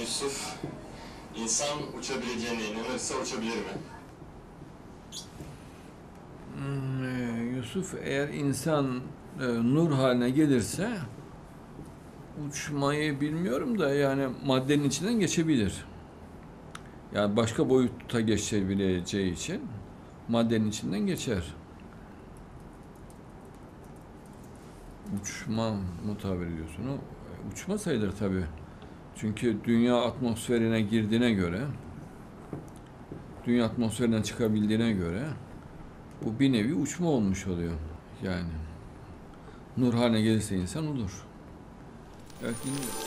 Yusuf, insan uçabileceğine inanırsa uçabilir mi? Hmm, e, Yusuf eğer insan e, nur haline gelirse uçmayı bilmiyorum da yani maddenin içinden geçebilir. Yani başka boyuta geçebileceği için maddenin içinden geçer. Uçma mı tabir ediyorsun? E, uçma sayılır tabi. Çünkü dünya atmosferine girdiğine göre dünya atmosferinden çıkabildiğine göre bu bir nevi uçma olmuş oluyor. Yani nur haline gelirse insan olur. Evet dinliyorum.